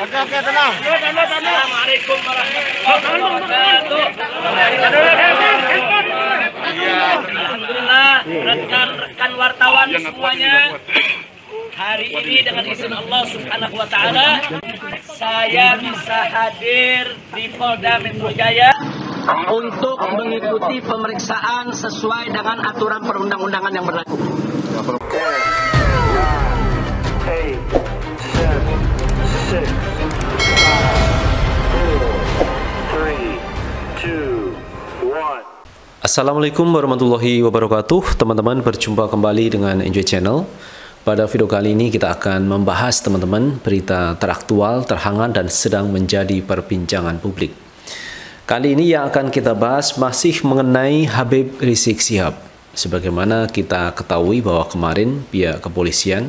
Oke oke tenang. Assalamualaikum warahmatullahi wabarakatuh. Alhamdulillah rekan-rekan wartawan semuanya. Hari ini dengan izin Allah Subhanahu wa taala saya bisa hadir di Polda Metro Jaya untuk mengikuti pemeriksaan sesuai dengan aturan perundang-undangan yang berlaku. Assalamualaikum warahmatullahi wabarakatuh. Teman-teman berjumpa kembali dengan Enjoy Channel. Pada video kali ini kita akan membahas teman-teman Berita teraktual, terhangat dan sedang menjadi perbincangan publik. Kali ini yang akan kita bahas masih mengenai Habib Rizik Sihab Sebagaimana kita ketahui bahwa kemarin pihak kepolisian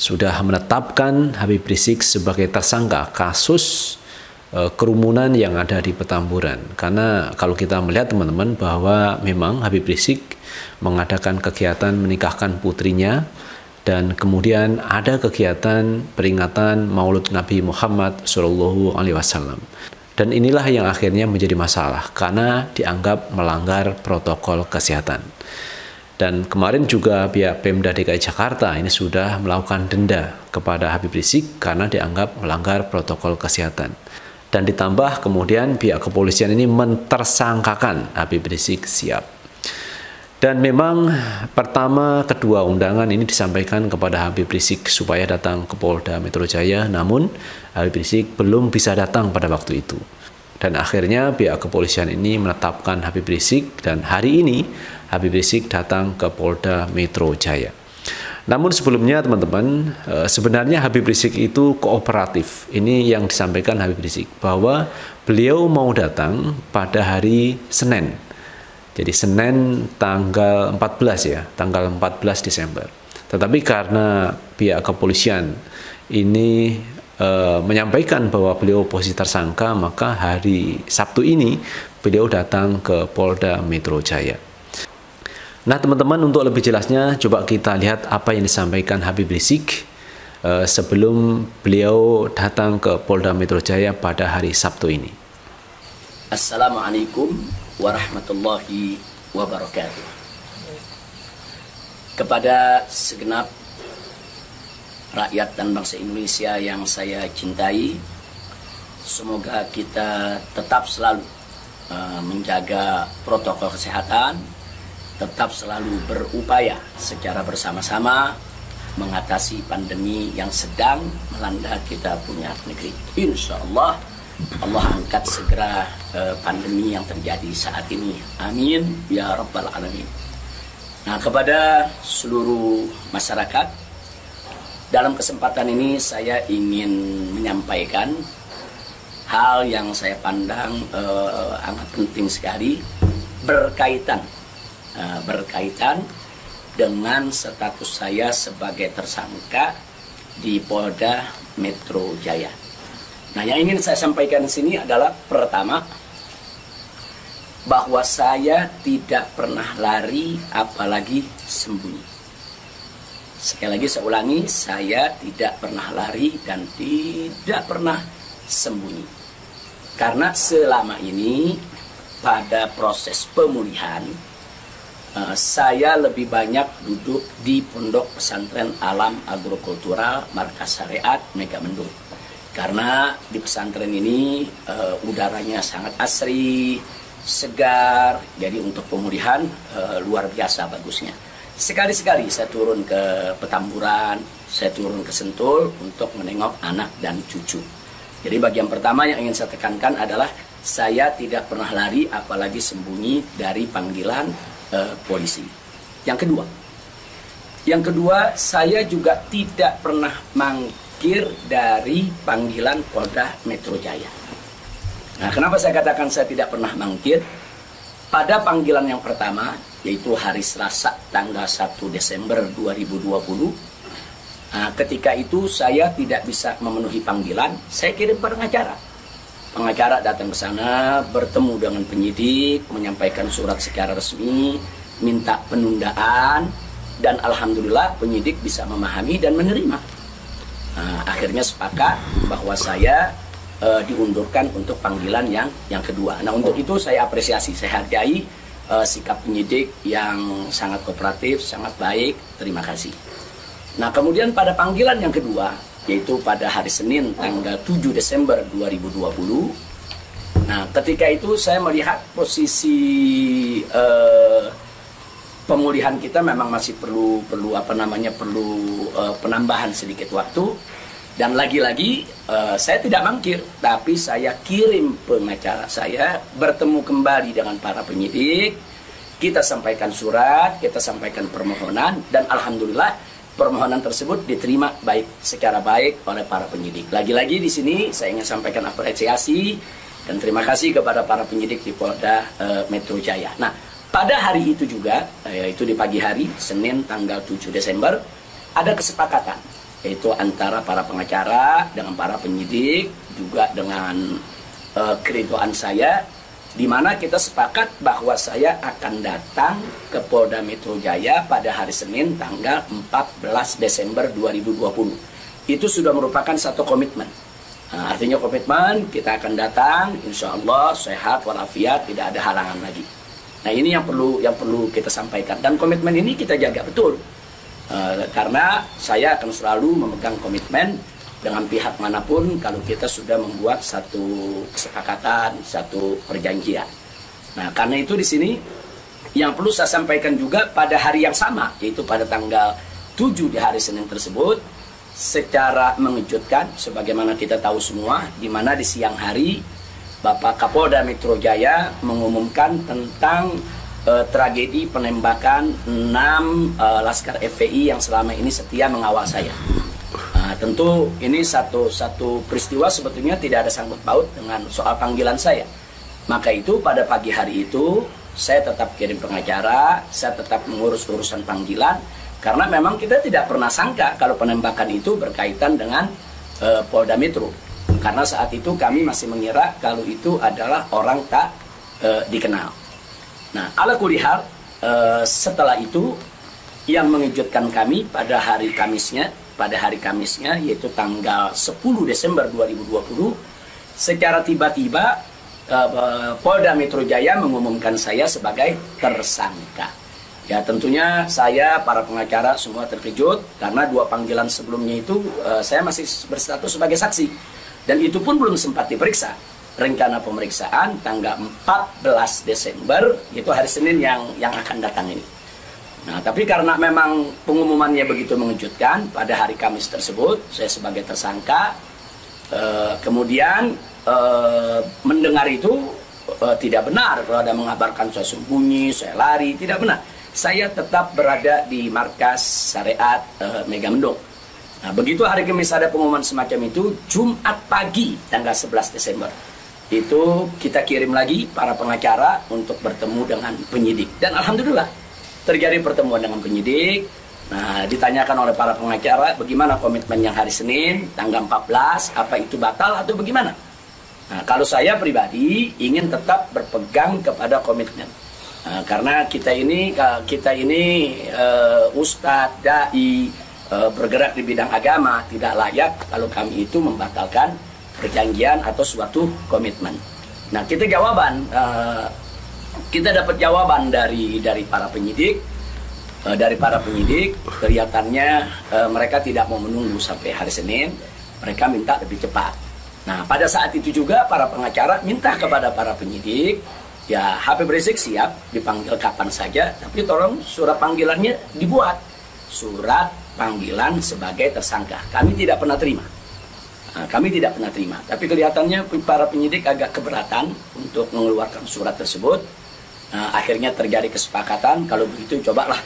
sudah menetapkan Habib Rizik sebagai tersangka kasus kerumunan yang ada di Petamburan. Karena kalau kita melihat teman-teman bahwa memang Habib Rizik mengadakan kegiatan menikahkan putrinya dan kemudian ada kegiatan peringatan Maulud Nabi Muhammad Shallallahu Alaihi Wasallam. Dan inilah yang akhirnya menjadi masalah karena dianggap melanggar protokol kesehatan. Dan kemarin juga pihak Pemda DKI Jakarta ini sudah melakukan denda kepada Habib Rizik karena dianggap melanggar protokol kesehatan. Dan ditambah kemudian pihak kepolisian ini mentersangkakan Habib Rizik siap. Dan memang pertama kedua undangan ini disampaikan kepada Habib Rizik supaya datang ke Polda Metro Jaya, namun Habib Rizik belum bisa datang pada waktu itu. Dan akhirnya pihak kepolisian ini menetapkan Habib Rizik dan hari ini Habib Rizik datang ke Polda Metro Jaya. Namun sebelumnya teman-teman, sebenarnya Habib Rizik itu kooperatif. Ini yang disampaikan Habib Rizik bahwa beliau mau datang pada hari Senin. Jadi Senin tanggal 14 ya, tanggal 14 Desember. Tetapi karena pihak kepolisian ini e, menyampaikan bahwa beliau posisi tersangka, maka hari Sabtu ini beliau datang ke Polda Metro Jaya. Nah, teman-teman, untuk lebih jelasnya, coba kita lihat apa yang disampaikan Habib Rizik e, sebelum beliau datang ke Polda Metro Jaya pada hari Sabtu ini. Assalamualaikum warahmatullahi wabarakatuh. Kepada segenap rakyat dan bangsa Indonesia yang saya cintai. Semoga kita tetap selalu uh, menjaga protokol kesehatan, tetap selalu berupaya secara bersama-sama mengatasi pandemi yang sedang melanda kita punya negeri. Insya Allah Allah angkat segera uh, pandemi yang terjadi saat ini. Amin ya rabbal alamin. Nah kepada seluruh masyarakat dalam kesempatan ini saya ingin menyampaikan hal yang saya pandang uh, amat penting sekali berkaitan uh, berkaitan dengan status saya sebagai tersangka di Polda Metro Jaya. Nah, yang ingin saya sampaikan di sini adalah pertama bahwa saya tidak pernah lari apalagi sembunyi. Sekali lagi saya ulangi, saya tidak pernah lari dan tidak pernah sembunyi. Karena selama ini pada proses pemulihan, uh, saya lebih banyak duduk di Pondok Pesantren Alam Agrokultural Markas Syariat Megamendung. Karena di pesantren ini uh, udaranya sangat asri, segar, jadi untuk pemulihan uh, luar biasa bagusnya. Sekali-sekali saya turun ke Petamburan, saya turun ke Sentul untuk menengok anak dan cucu. Jadi bagian pertama yang ingin saya tekankan adalah saya tidak pernah lari apalagi sembunyi dari panggilan eh, polisi. Yang kedua, yang kedua saya juga tidak pernah mangkir dari panggilan Polda Metro Jaya. Nah, kenapa saya katakan saya tidak pernah mangkir? Pada panggilan yang pertama, yaitu hari Selasa tanggal 1 Desember 2020, nah, ketika itu saya tidak bisa memenuhi panggilan, saya kirim pengacara. Pengacara datang ke sana, bertemu dengan penyidik, menyampaikan surat secara resmi, minta penundaan, dan alhamdulillah penyidik bisa memahami dan menerima. Nah, akhirnya sepakat bahwa saya eh, diundurkan untuk panggilan yang yang kedua. Nah untuk itu saya apresiasi, saya hargai eh, sikap penyidik yang sangat kooperatif, sangat baik. Terima kasih. Nah kemudian pada panggilan yang kedua, yaitu pada hari Senin tanggal 7 Desember 2020, Nah, ketika itu saya melihat posisi eh, pemulihan kita memang masih perlu perlu apa namanya perlu eh, penambahan sedikit waktu. Dan lagi-lagi eh, saya tidak mangkir tapi saya kirim pengacara saya bertemu kembali dengan para penyidik. Kita sampaikan surat kita sampaikan permohonan dan alhamdulillah permohonan tersebut diterima baik secara baik oleh para penyidik lagi-lagi di sini saya ingin sampaikan apresiasi dan terima kasih kepada para penyidik di Polda uh, Metro Jaya. Nah, pada hari itu juga, yaitu di pagi hari, Senin tanggal 7 Desember, ada kesepakatan, yaitu antara para pengacara dengan para penyidik, juga dengan uh, keridoan saya, di mana kita sepakat bahwa saya akan datang ke Polda Metro Jaya pada hari Senin tanggal 14 Desember 2020. Itu sudah merupakan satu komitmen Nah, artinya komitmen kita akan datang, insya Allah sehat walafiat, tidak ada halangan lagi. Nah ini yang perlu yang perlu kita sampaikan dan komitmen ini kita jaga betul uh, karena saya akan selalu memegang komitmen dengan pihak mana pun kalau kita sudah membuat satu kesepakatan, satu perjanjian. Nah karena itu di sini yang perlu saya sampaikan juga pada hari yang sama yaitu pada tanggal 7 di hari Senin tersebut secara mengejutkan sebagaimana kita tahu semua di mana di siang hari Bapak Kapolda Metro Jaya mengumumkan tentang uh, tragedi penembakan enam uh, laskar FPI yang selama ini setia mengawal saya. Tentu ini satu satu peristiwa sebetulnya tidak ada sangkut paut dengan soal panggilan saya. Maka itu pada pagi hari itu saya tetap kirim pengacara, saya tetap mengurus urusan panggilan karena memang kita tidak pernah sangka kalau penembakan itu berkaitan dengan uh, Polda Metro. Karena saat itu kami masih mengira kalau itu adalah orang tak uh, dikenal. Nah, ala kulihal uh, setelah itu yang mengejutkan kami pada hari Kamisnya, pada hari Kamisnya yaitu tanggal 10 Desember 2020, secara tiba-tiba uh, Polda Metro Jaya mengumumkan saya sebagai tersangka. Ya tentunya saya para pengacara semua terkejut karena dua panggilan sebelumnya itu uh, saya masih berstatus sebagai saksi dan itu pun belum sempat diperiksa. Rencana pemeriksaan tanggal 14 Desember itu hari Senin yang yang akan datang ini. Nah, tapi karena memang pengumumannya begitu mengejutkan pada hari Kamis tersebut, saya sebagai tersangka uh, kemudian uh, mendengar itu uh, tidak benar kalau ada mengabarkan saya sembunyi, saya lari, tidak benar saya tetap berada di markas syariat uh, Mega Mendung. Nah, begitu hari Kamis ada pengumuman semacam itu, Jumat pagi tanggal 11 Desember. Itu kita kirim lagi para pengacara untuk bertemu dengan penyidik. Dan Alhamdulillah terjadi pertemuan dengan penyidik. Nah, ditanyakan oleh para pengacara bagaimana komitmen yang hari Senin, tanggal 14, apa itu batal atau bagaimana? Nah, kalau saya pribadi ingin tetap berpegang kepada komitmen Nah, karena kita ini kita ini uh, ustadz dai uh, bergerak di bidang agama tidak layak kalau kami itu membatalkan perjanjian atau suatu komitmen. Nah kita jawaban uh, kita dapat jawaban dari dari para penyidik. Uh, dari para penyidik kelihatannya uh, mereka tidak mau menunggu sampai hari Senin. Mereka minta lebih cepat. Nah pada saat itu juga para pengacara minta kepada para penyidik ya HP berisik siap dipanggil kapan saja tapi tolong surat panggilannya dibuat. Surat panggilan sebagai tersangka. Kami tidak pernah terima. Nah, kami tidak pernah terima. Tapi kelihatannya para penyidik agak keberatan untuk mengeluarkan surat tersebut nah, akhirnya terjadi kesepakatan kalau begitu cobalah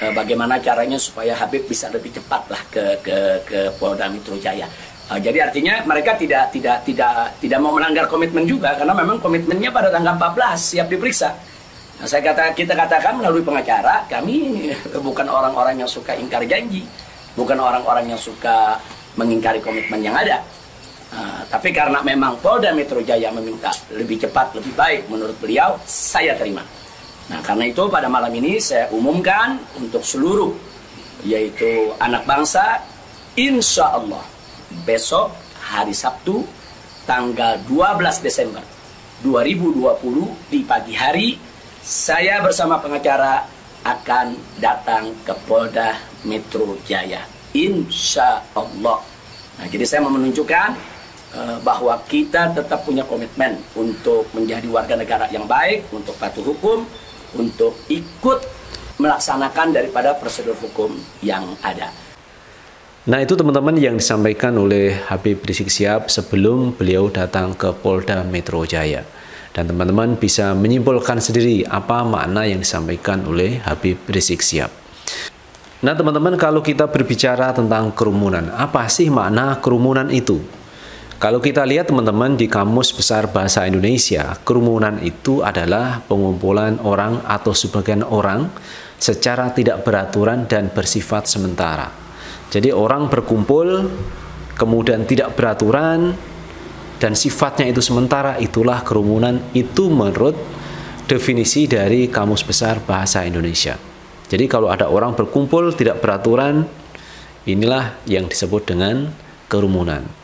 eh, bagaimana caranya supaya Habib bisa lebih cepat lah ke ke ke Polda Metro Jaya Uh, jadi artinya mereka tidak tidak tidak tidak mau melanggar komitmen juga karena memang komitmennya pada tanggal 14 siap diperiksa. Nah, saya kata kita katakan melalui pengacara kami bukan orang-orang yang suka ingkar janji, bukan orang-orang yang suka mengingkari komitmen yang ada. Tapi karena memang Polda Metro Jaya meminta lebih cepat, lebih baik menurut beliau, saya terima. Nah karena itu pada malam ini saya umumkan untuk seluruh yaitu anak bangsa, insya Allah besok hari Sabtu tanggal 12 Desember 2020 di pagi hari saya bersama pengacara akan datang ke Polda Metro Jaya. Insya Allah. Nah, jadi saya mau menunjukkan bahwa kita tetap punya komitmen untuk menjadi warga negara yang baik, untuk patuh hukum, untuk ikut melaksanakan daripada prosedur hukum yang ada. Nah itu teman-teman yang disampaikan oleh Habib Rizik Sihab sebelum beliau datang ke Polda Metro Jaya. Dan teman-teman bisa menyimpulkan sendiri apa makna yang disampaikan oleh Habib Rizik Sihab. Nah teman-teman kalau kita berbicara tentang kerumunan, apa sih makna kerumunan itu? Kalau kita lihat teman-teman di Kamus Besar Bahasa Indonesia, kerumunan itu adalah pengumpulan orang atau sebagian orang secara tidak beraturan dan bersifat sementara. Jadi orang berkumpul kemudian tidak beraturan dan sifatnya itu sementara itulah kerumunan itu menurut definisi dari Kamus Besar Bahasa Indonesia. Jadi kalau ada orang berkumpul tidak beraturan inilah yang disebut dengan kerumunan.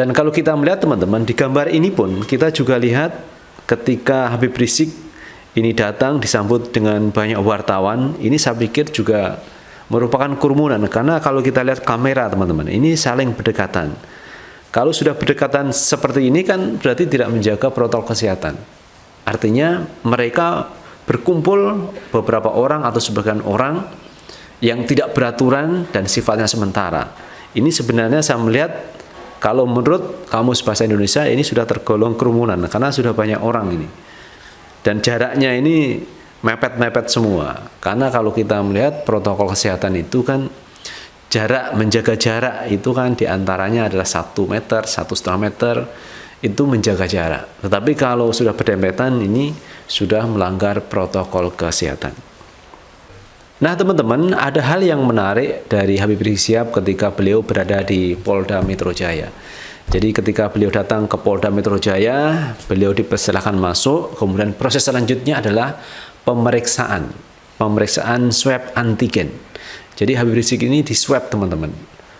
Dan kalau kita melihat teman-teman di gambar ini pun kita juga lihat ketika Habib Rizik ini datang disambut dengan banyak wartawan, ini saya pikir juga merupakan kerumunan karena kalau kita lihat kamera teman-teman, ini saling berdekatan. Kalau sudah berdekatan seperti ini kan berarti tidak menjaga protokol kesehatan. Artinya mereka berkumpul beberapa orang atau sebagian orang yang tidak beraturan dan sifatnya sementara. Ini sebenarnya saya melihat kalau menurut Kamus Bahasa Indonesia ini sudah tergolong kerumunan karena sudah banyak orang ini. Dan jaraknya ini mepet-mepet semua. Karena kalau kita melihat protokol kesehatan itu kan jarak menjaga jarak itu kan di antaranya adalah satu meter satu setengah meter itu menjaga jarak tetapi kalau sudah berdempetan ini sudah melanggar protokol kesehatan Nah teman-teman ada hal yang menarik dari Habib Rizik ketika beliau berada di Polda Metro Jaya. Jadi ketika beliau datang ke Polda Metro Jaya, beliau dipersilahkan masuk. Kemudian proses selanjutnya adalah pemeriksaan, pemeriksaan swab antigen. Jadi Habib Rizik ini di swab teman-teman,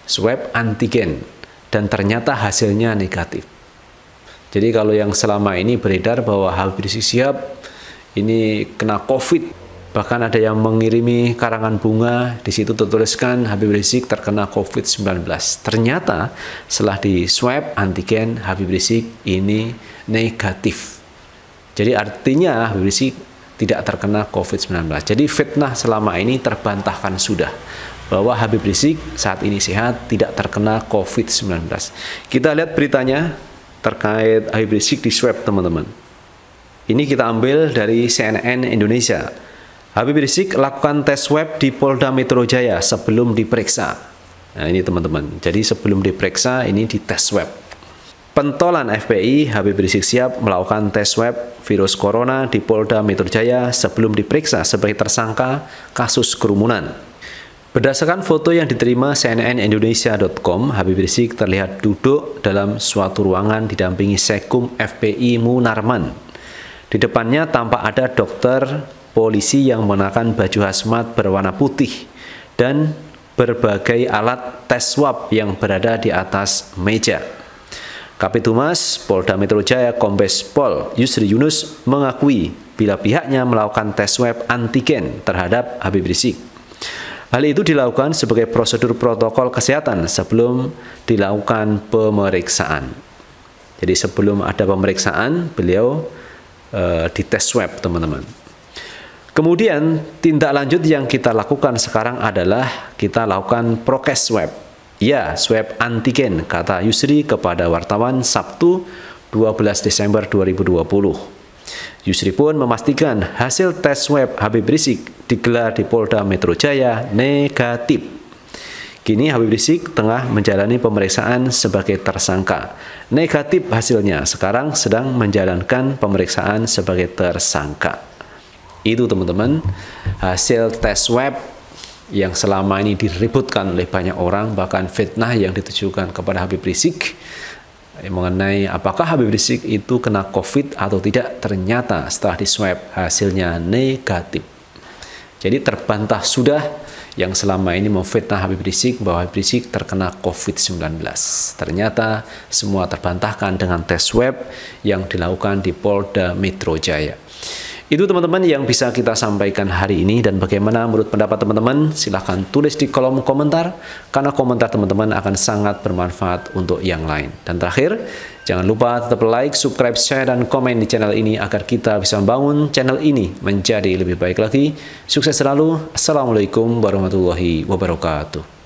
swab antigen dan ternyata hasilnya negatif. Jadi kalau yang selama ini beredar bahwa Habib Rizik Sihab ini kena COVID, bahkan ada yang mengirimi karangan bunga, di situ tertuliskan Habib Rizik terkena COVID-19. Ternyata setelah di swab antigen Habib Rizik ini negatif. Jadi artinya Habib Rizik tidak terkena COVID-19. Jadi fitnah selama ini terbantahkan sudah bahwa Habib Rizik saat ini sehat tidak terkena COVID-19. Kita lihat beritanya terkait Habib Rizik di swab teman-teman. Ini kita ambil dari CNN Indonesia. Habib Rizik lakukan tes swab di Polda Metro Jaya sebelum diperiksa. Nah ini teman-teman. Jadi sebelum diperiksa ini di tes swab. Pentolan FPI Habib Rizik Sihab melakukan tes swab virus corona di Polda Metro Jaya sebelum diperiksa sebagai tersangka kasus kerumunan. Berdasarkan foto yang diterima cnnindonesia.com, Habib Rizik terlihat duduk dalam suatu ruangan didampingi Sekum FPI Munarman. Di depannya tampak ada dokter polisi yang mengenakan baju hazmat berwarna putih dan berbagai alat tes swab yang berada di atas meja. Kapitumas Polda Metro Jaya Kombes Pol Yusri Yunus mengakui bila pihaknya melakukan tes swab antigen terhadap Habib Rizik. Hal itu dilakukan sebagai prosedur protokol kesehatan sebelum dilakukan pemeriksaan. Jadi sebelum ada pemeriksaan, beliau e, dites swab, teman-teman. Kemudian tindak lanjut yang kita lakukan sekarang adalah kita lakukan prokes swab Ya, swab antigen, kata Yusri kepada wartawan Sabtu 12 Desember 2020. Yusri pun memastikan hasil tes swab Habib Rizik digelar di Polda Metro Jaya negatif. Kini Habib Rizik tengah menjalani pemeriksaan sebagai tersangka. Negatif hasilnya, sekarang sedang menjalankan pemeriksaan sebagai tersangka. Itu teman-teman, hasil tes swab yang selama ini diributkan oleh banyak orang bahkan fitnah yang ditujukan kepada Habib Rizik eh, mengenai apakah Habib Rizik itu kena COVID atau tidak ternyata setelah di swab hasilnya negatif jadi terbantah sudah yang selama ini memfitnah Habib Rizik bahwa Habib Rizik terkena COVID-19. Ternyata semua terbantahkan dengan tes swab yang dilakukan di Polda Metro Jaya. Itu teman-teman yang bisa kita sampaikan hari ini dan bagaimana menurut pendapat teman-teman silahkan tulis di kolom komentar karena komentar teman-teman akan sangat bermanfaat untuk yang lain. Dan terakhir, jangan lupa tetap like, subscribe, share, dan komen di channel ini agar kita bisa membangun channel ini menjadi lebih baik lagi. Sukses selalu. Assalamualaikum warahmatullahi wabarakatuh.